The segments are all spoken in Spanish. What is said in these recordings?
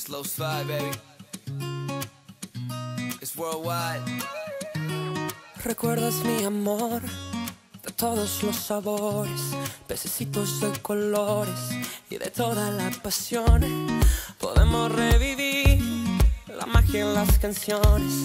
Slow slide, baby. It's worldwide. Recuerdas mi amor de todos los sabores, pececitos de colores y de toda la pasión. Podemos revivir la magia en las canciones,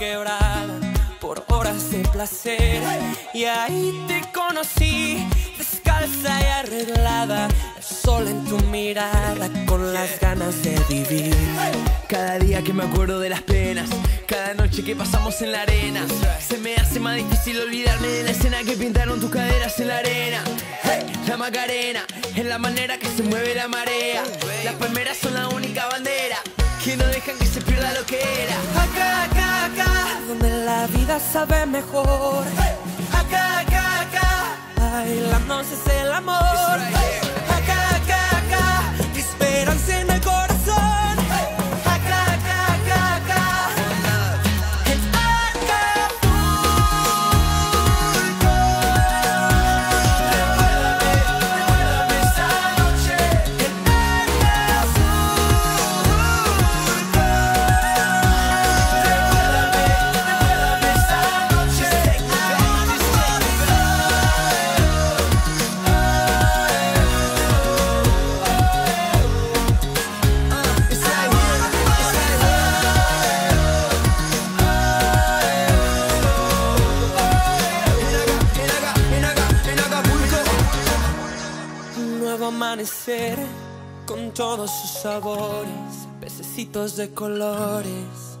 Quebrada, por horas de placer. Y ahí te conocí, descalza y arreglada, el sol en tu mirada, con las ganas de vivir. Cada día que me acuerdo de las penas, cada noche que pasamos en la arena, se me hace más difícil olvidarme de la escena que pintaron tus caderas en la arena. La Macarena es la manera que se mueve la marea. Las palmeras son la única bandera que no dejan que se pierda lo que era. Acá, acá, vida sabe mejor. Acá, acá, acá, bailando es el amor. Sabores, pececitos de colores.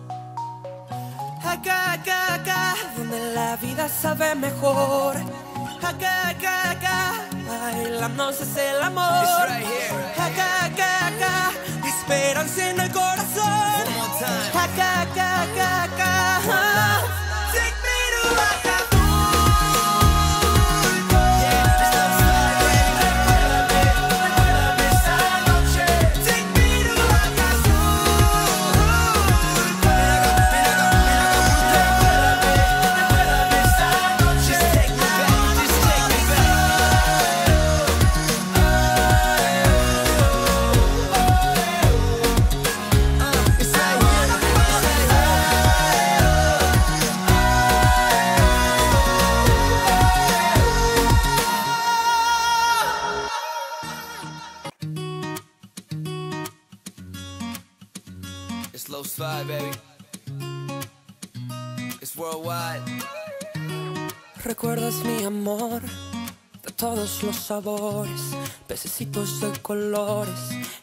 Acá, acá, acá, donde la vida sabe mejor. Acá, acá, acá, bailando es el amor. It's right here. Acá, acá, acá, esperanza en el corazón. Acá, acá, acá, acá. Worldwide. ¿Recuerdas mi amor? De todos los sabores, pececitos de colores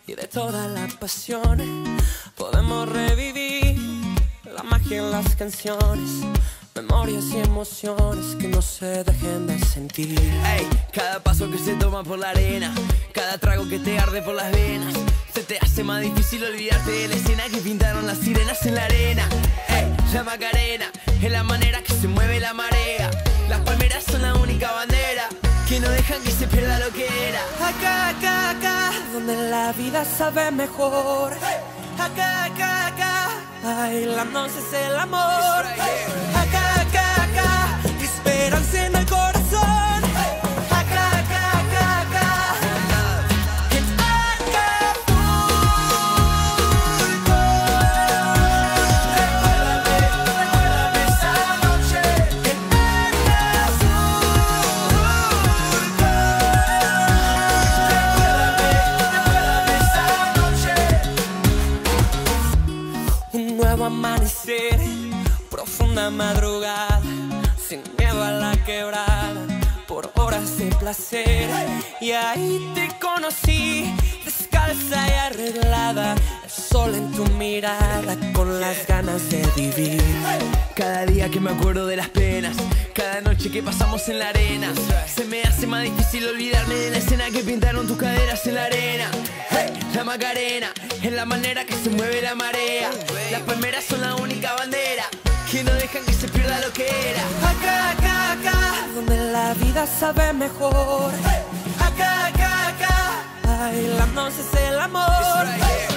y de toda la pasión. Podemos revivir la magia en las canciones, memorias y emociones que no se dejen de sentir. Ey, cada paso que se toma por la arena, cada trago que te arde por las venas, se te hace más difícil olvidarte de la escena que pintaron las sirenas en la arena. La Macarena es la manera que se mueve la marea. Las palmeras son la única bandera que no dejan que se pierda lo que era. Acá, acá, acá, donde la vida sabe mejor. Acá, acá, acá, bailando es el amor. Acá, acá, acá, esperanza en el corazón. Y ahí te conocí, descalza y arreglada, el sol en tu mirada, con las ganas de vivir. Cada día que me acuerdo de las penas, cada noche que pasamos en la arena, se me hace más difícil olvidarme de la escena que pintaron tus caderas en la arena. La Macarena es la manera que se mueve la marea. Las palmeras son la única bandera que no dejan que se pierda lo que era. Acá, la vida sabe mejor. Acá, acá, acá, bailándose es el amor.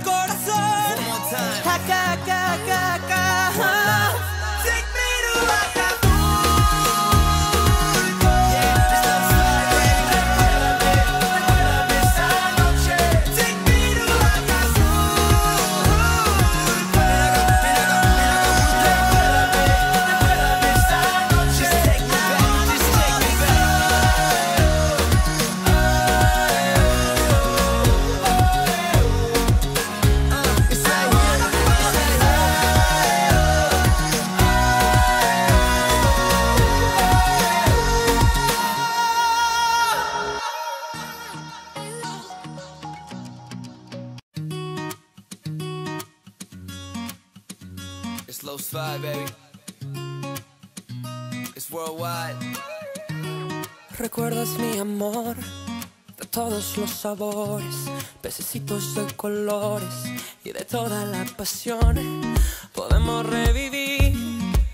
todos los sabores, pececitos de colores y de toda la pasión. Podemos revivir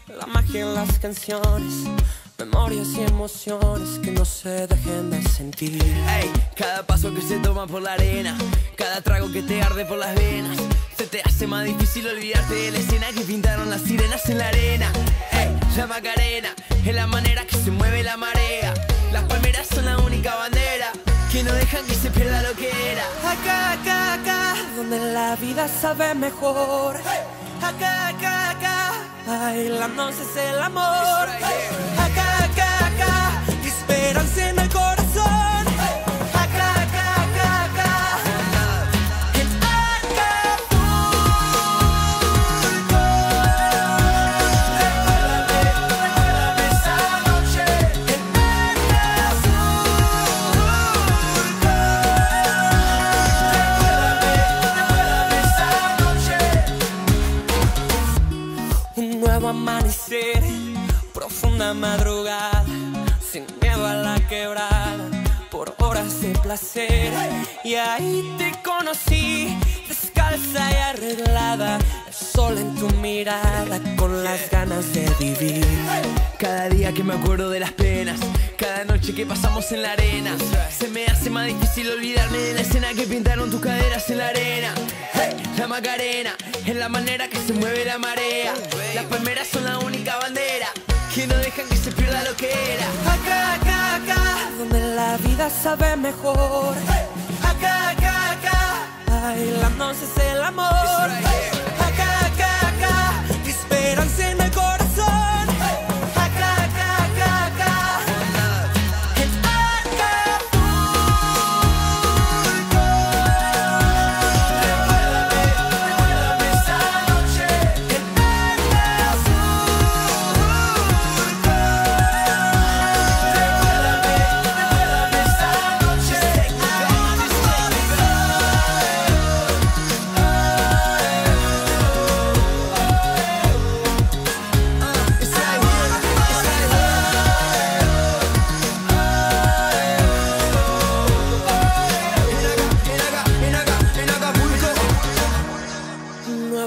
la magia en las canciones, memorias y emociones que no se dejen de sentir. Ey, cada paso que se toma por la arena, cada trago que te arde por las venas, se te hace más difícil olvidarte de la escena que pintaron las sirenas en la arena. Ey, la Macarena es la manera que se mueve la marea. Las palmeras son la única bandera que no dejan que se pierda lo que era. Acá, acá, acá, donde la vida sabe mejor. Acá, acá, acá, bailándose es el amor. Acá, acá, acá, esperanza en el corazón. Amanecer, profunda madrugada, sin miedo a la quebrada, por horas de placer. Y ahí te conocí, descalza y arreglada, el sol en tu mirada, con las ganas de vivir. Cada día que me acuerdo de las penas, cada noche que pasamos en la arena, se me hace más difícil olvidarme de la escena que pintaron tus caderas en la arena. Hey, la Macarena es la manera que se mueve la marea. Las palmeras son la única bandera que no dejan que se pierda lo que era. Acá, acá, acá, donde la vida sabe mejor. Acá, acá, acá, bailándose es el amor. Acá, acá, acá, esperanza en el corazón.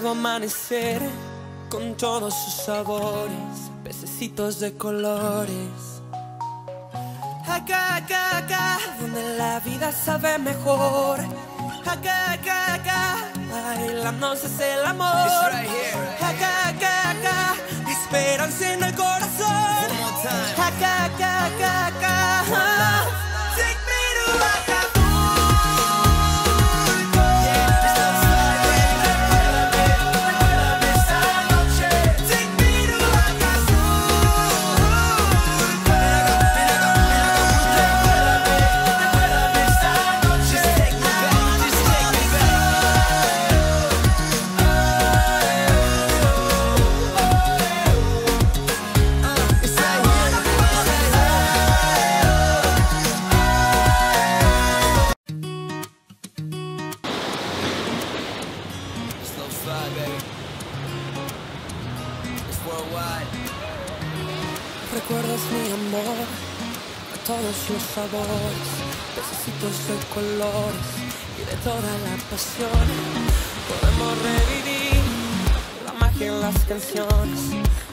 Nuevo amanecer con todos sus sabores, pececitos de colores. Acá, acá, acá, donde la vida sabe mejor. Acá, acá, acá, bailamos es el amor. Acá, acá, acá, esperanza en el corazón. Acá, acá, acá, acá. Recuerdas mi amor a todos los sabores, pececitos de colores y de toda la pasión. Podemos revivir la magia en las canciones,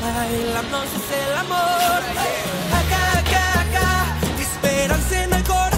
bailamos es el amor. Acá, acá, acá, esperanza en el corazón.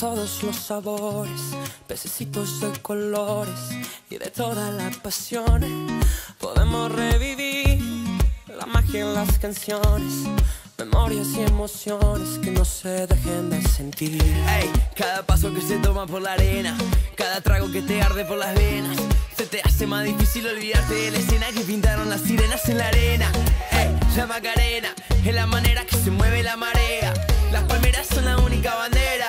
todos los sabores, pececitos de colores y de toda la pasión. Podemos revivir la magia en las canciones, memorias y emociones que no se dejen de sentir. Ey, cada paso que se toma por la arena, cada trago que te arde por las venas, se te hace más difícil olvidarte de la escena que pintaron las sirenas en la arena. Ey, la Macarena es la manera que se mueve la marea, las palmeras son la única bandera.